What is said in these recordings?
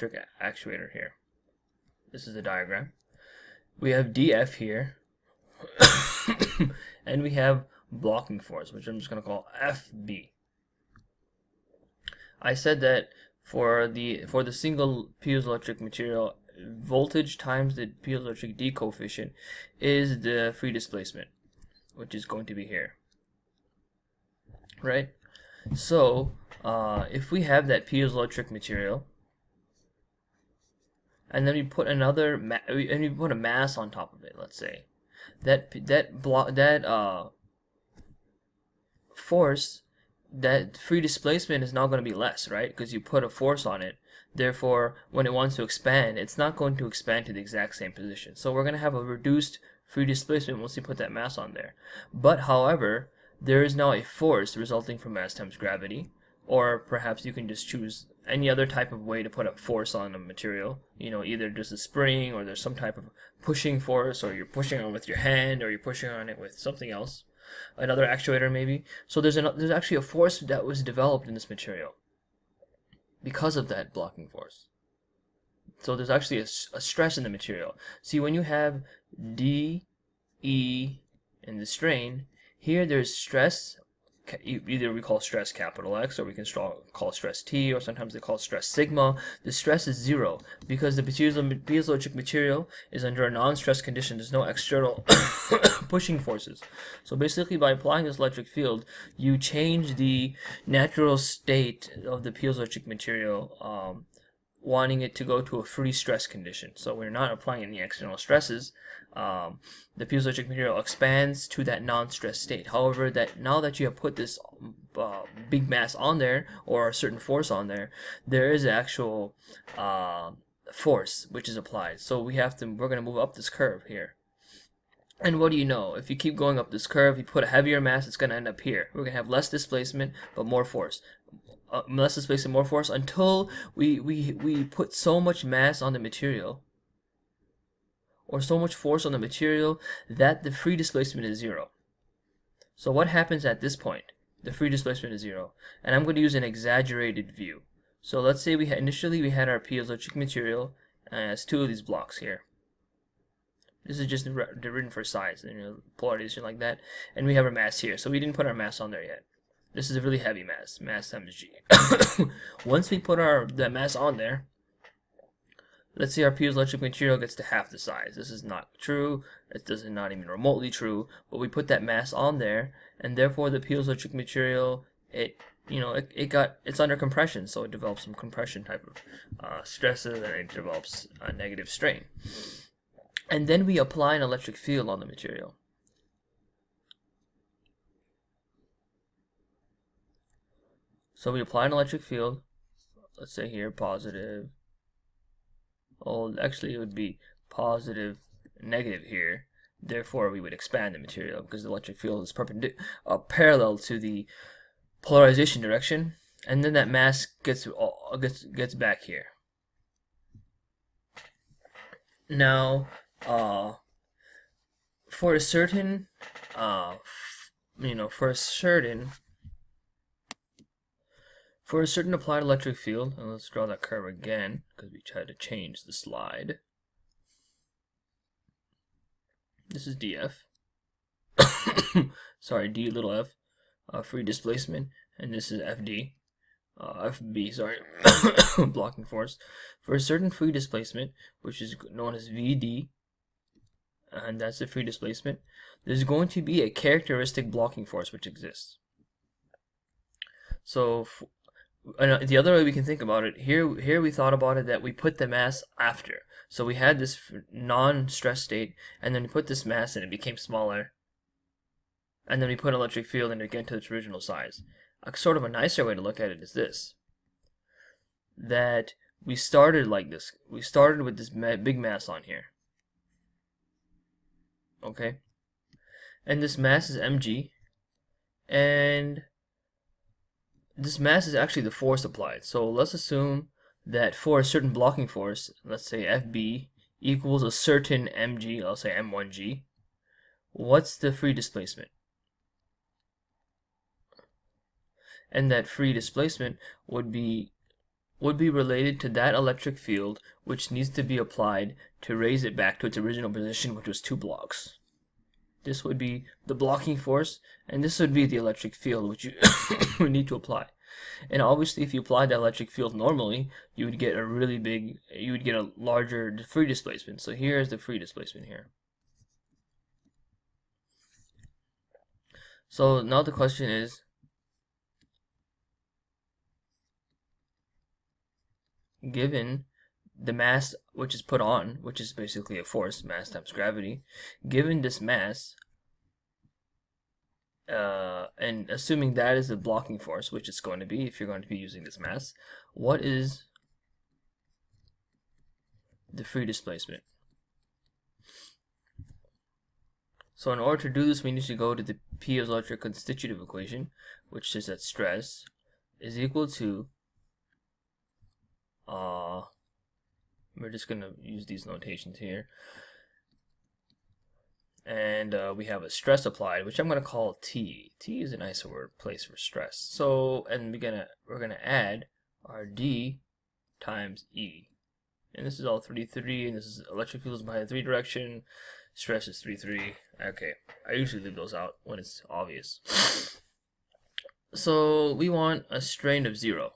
piezoelectric actuator here. This is the diagram. We have DF here, and we have blocking force, which I'm just going to call FB. I said that for the for the single piezoelectric material, voltage times the piezoelectric D coefficient is the free displacement, which is going to be here. Right? So, uh, if we have that piezoelectric material, and then we put another and we put a mass on top of it, let's say, that that block that uh force that free displacement is now going to be less, right? Because you put a force on it. Therefore, when it wants to expand, it's not going to expand to the exact same position. So we're going to have a reduced free displacement once you put that mass on there. But however, there is now a force resulting from mass times gravity, or perhaps you can just choose any other type of way to put a force on a material. You know, either just a spring, or there's some type of pushing force, or you're pushing on it with your hand, or you're pushing on it with something else another actuator maybe. So there's an, there's actually a force that was developed in this material because of that blocking force. So there's actually a, a stress in the material. See, when you have D, E in the strain, here there's stress either we call stress capital X or we can call stress T or sometimes they call stress sigma. The stress is zero because the piezoelectric material is under a non-stress condition. There's no external pushing forces. So basically by applying this electric field, you change the natural state of the piezoelectric material um, wanting it to go to a free stress condition. So we're not applying any external stresses. Um, the piezoelectric material expands to that non-stress state. However, that now that you have put this uh, big mass on there or a certain force on there, there is actual uh, force which is applied. So we have to we're going to move up this curve here. And what do you know? If you keep going up this curve, you put a heavier mass, it's going to end up here. We're going to have less displacement, but more force uh, less displacement, more force until we, we, we put so much mass on the material or so much force on the material that the free displacement is zero. So what happens at this point? The free displacement is zero. And I'm going to use an exaggerated view. So let's say we had, initially we had our piezoelectric material as two of these blocks here. This is just written for size, you know, polarization like that. And we have our mass here. So we didn't put our mass on there yet. This is a really heavy mass, mass times g. Once we put our that mass on there, let's say our piezoelectric material gets to half the size. This is not true. It does not even remotely true. But we put that mass on there, and therefore the piezoelectric material, it you know, it, it got it's under compression, so it develops some compression type of uh, stresses, and it develops a negative strain. And then we apply an electric field on the material. So we apply an electric field, let's say here positive, oh actually it would be positive, negative here, therefore we would expand the material because the electric field is perpendicular, uh, parallel to the polarization direction, and then that mass gets, uh, gets, gets back here. Now, uh, for a certain, uh, you know, for a certain for a certain applied electric field, and let's draw that curve again, because we tried to change the slide. This is df. sorry, d little f, uh, free displacement, and this is fd, uh, fb, sorry, blocking force. For a certain free displacement, which is known as vd, and that's the free displacement, there's going to be a characteristic blocking force which exists. So Uh, the other way we can think about it here here we thought about it that we put the mass after. So we had this non-stress state and then we put this mass and it became smaller. And then we put an electric field and it get to its original size. A sort of a nicer way to look at it is this. That we started like this. We started with this ma big mass on here. Okay? And this mass is mg and this mass is actually the force applied. So let's assume that for a certain blocking force, let's say FB equals a certain mg, I'll say m1g, what's the free displacement? And that free displacement would be would be related to that electric field which needs to be applied to raise it back to its original position, which was two blocks. This would be the blocking force, and this would be the electric field which you would need to apply. And obviously, if you apply the electric field normally, you would get a really big, you would get a larger free displacement. So here is the free displacement here. So now the question is, given the mass which is put on, which is basically a force, mass times gravity, given this mass, uh, and assuming that is the blocking force, which it's going to be if you're going to be using this mass, what is the free displacement? So in order to do this, we need to go to the piezoelectric constitutive equation, which says that stress is equal to uh, we're just going to use these notations here. And uh, we have a stress applied, which I'm going to call T. T is a nicer word place for stress. So, and we're gonna we're gonna add our D times E. And this is all 3, 3, and this is electric fields behind the 3 direction. Stress is 3, 3. Okay, I usually leave those out when it's obvious. So we want a strain of 0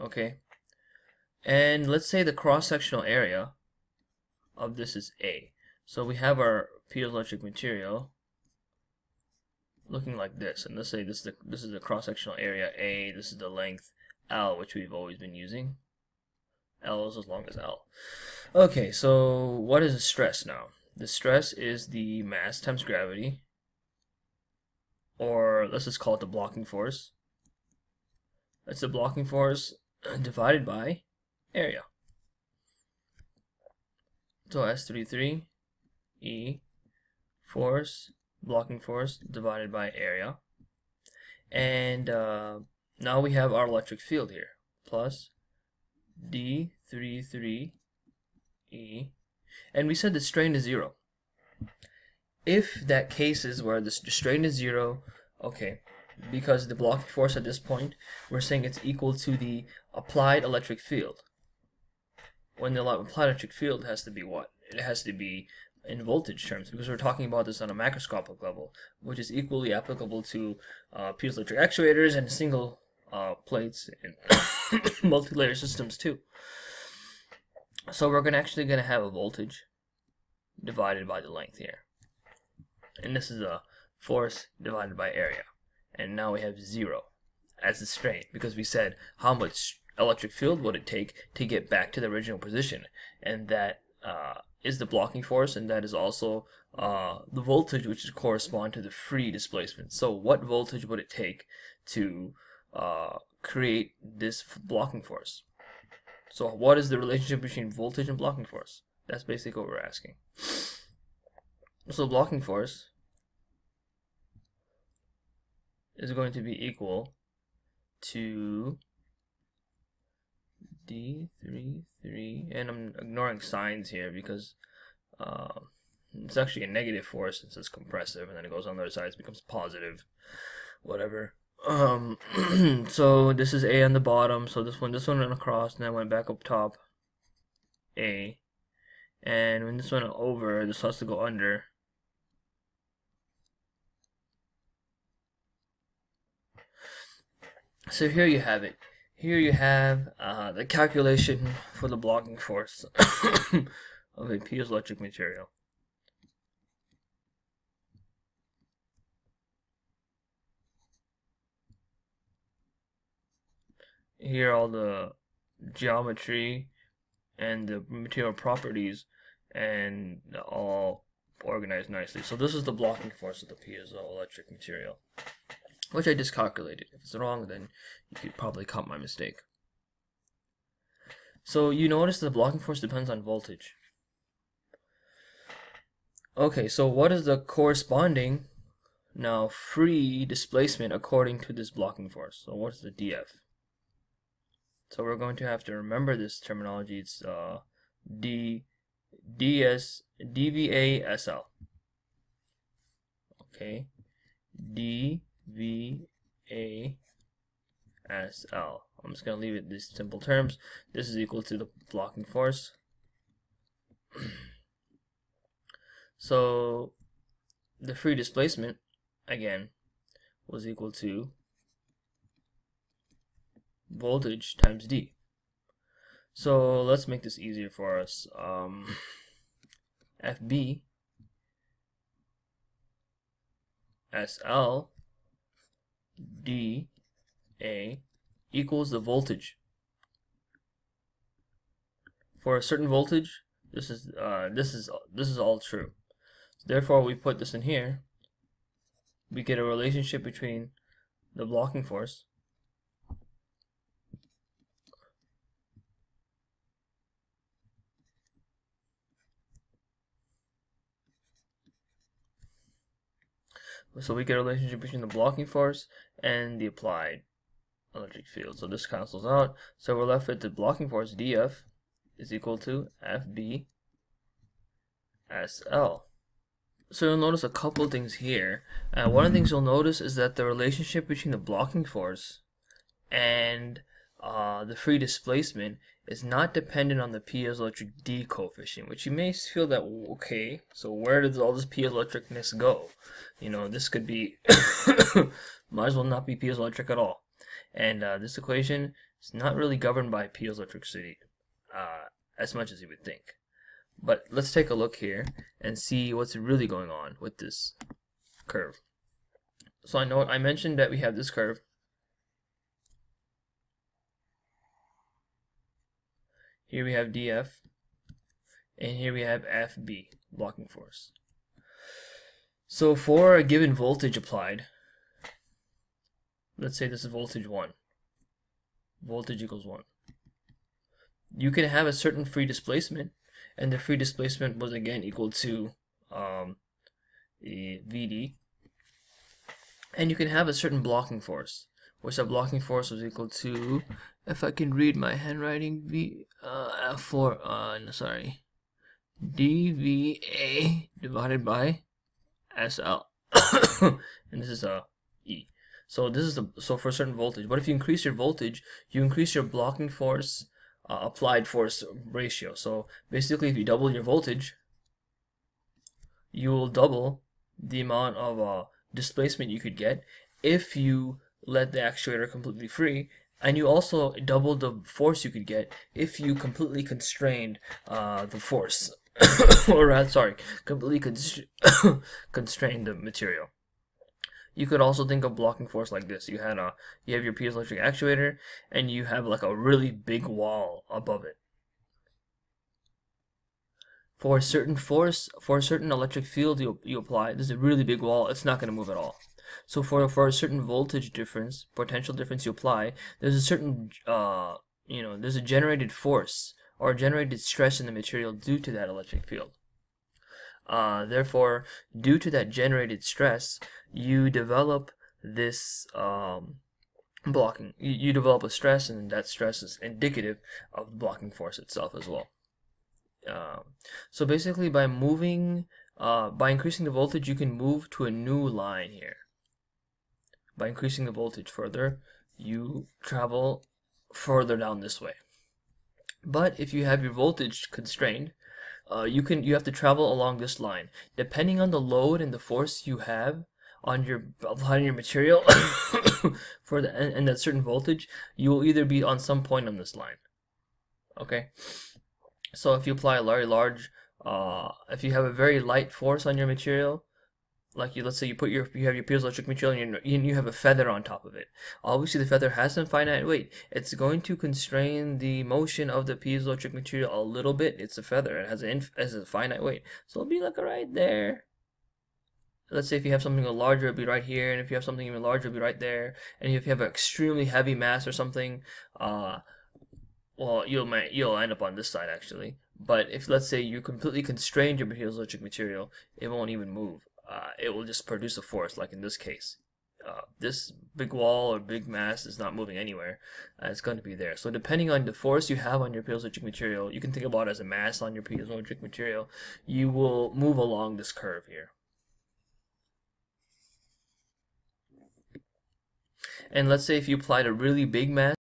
okay? And let's say the cross-sectional area of this is A. So we have our piezoelectric material looking like this. And let's say this is the, this is the cross-sectional area A, this is the length L, which we've always been using. L is as long as L. Okay, so what is the stress now? The stress is the mass times gravity, or let's just call it the blocking force. That's the blocking force divided by area. So S33 E force, blocking force divided by area. And uh, now we have our electric field here. Plus D33 E. And we said the strain is zero. If that case is where the strain is zero, okay, because the blocking force at this point, we're saying it's equal to the applied electric field. When the electric field has to be what? It has to be in voltage terms because we're talking about this on a macroscopic level, which is equally applicable to uh, piezoelectric actuators and single uh, plates and multi-layer systems too. So we're gonna actually gonna have a voltage divided by the length here, and this is a force divided by area and now we have zero as the strain because we said how much electric field would it take to get back to the original position? And that uh, is the blocking force and that is also uh, the voltage which is correspond to the free displacement. So what voltage would it take to uh, create this blocking force? So what is the relationship between voltage and blocking force? That's basically what we're asking. So blocking force is going to be equal to D3, 3, and I'm ignoring signs here because uh, it's actually a negative force since it's compressive, and then it goes on the other side, it becomes positive, whatever. Um, so this is A on the bottom, so this one, this one went across, and then went back up top, A, and when this went over, this has to go under, So here you have it. Here you have uh, the calculation for the blocking force of a piezoelectric material. Here all the geometry and the material properties and all organized nicely. So this is the blocking force of the piezoelectric material which I just calculated. If it's wrong, then you could probably count my mistake. So you notice the blocking force depends on voltage. Okay, so what is the corresponding now free displacement according to this blocking force? So what's the dF? So we're going to have to remember this terminology. It's uh, d ds dVA SL. Okay, d V A as L. I'm just going to leave it these simple terms. This is equal to the blocking force. so the free displacement, again, was equal to voltage times D. So let's make this easier for us. Um, FB SL D A equals the voltage. For a certain voltage, this is uh, this is this is all true. So therefore, we put this in here. We get a relationship between the blocking force So we get a relationship between the blocking force and the applied electric field. So this cancels out. So we're left with the blocking force dF is equal to FB SL. So you'll notice a couple things here. Uh, one of the things you'll notice is that the relationship between the blocking force and uh, the free displacement is not dependent on the piezoelectric D coefficient, which you may feel that, okay, so where does all this piezoelectricness go? You know, this could be, might as well not be piezoelectric at all. And uh, this equation is not really governed by piezoelectricity uh, as much as you would think. But let's take a look here and see what's really going on with this curve. So I know I mentioned that we have this curve Here we have DF, and here we have FB, blocking force. So for a given voltage applied, let's say this is voltage 1, voltage equals 1. You can have a certain free displacement, and the free displacement was again equal to um, VD, and you can have a certain blocking force, which that blocking force was equal to, if I can read my handwriting, V uh, F4, uh, no, sorry, dVA divided by SL. and this is a uh, E. So this is the so for a certain voltage. But if you increase your voltage, you increase your blocking force uh, applied force ratio. So basically, if you double your voltage, you will double the amount of uh, displacement you could get if you let the actuator completely free and you also double the force you could get if you completely constrained uh, the force or rather sorry completely const constrain the material. You could also think of blocking force like this. You had a you have your piezoelectric actuator and you have like a really big wall above it for a certain force for a certain electric field you, you apply there's a really big wall it's not going to move at all so for for a certain voltage difference, potential difference you apply, there's a certain uh, you know, there's a generated force or generated stress in the material due to that electric field. Uh, therefore, due to that generated stress, you develop this um, blocking. You, you develop a stress, and that stress is indicative of the blocking force itself as well. Uh, so basically, by moving, uh, by increasing the voltage, you can move to a new line here. By increasing the voltage further, you travel further down this way. But if you have your voltage constrained, uh, you can you have to travel along this line. Depending on the load and the force you have on your applying your material for the and, and that certain voltage, you will either be on some point on this line. Okay, so if you apply a very large, uh, if you have a very light force on your material, like you let's say you put your you have your piezoelectric material and you you have a feather on top of it. Obviously the feather has some finite weight. It's going to constrain the motion of the piezoelectric material a little bit. It's a feather. It has a has a finite weight. So it'll be like right there. Let's say if you have something larger it'll be right here. And if you have something even larger it'll be right there. And if you have an extremely heavy mass or something uh well you'll you'll end up on this side actually but if let's say you completely constrain your piezoelectric material it won't even move uh, it will just produce a force, like in this case. Uh, this big wall or big mass is not moving anywhere. Uh, it's going to be there. So depending on the force you have on your piezoelectric material, you can think about it as a mass on your piezoelectric material, you will move along this curve here. And let's say if you applied a really big mass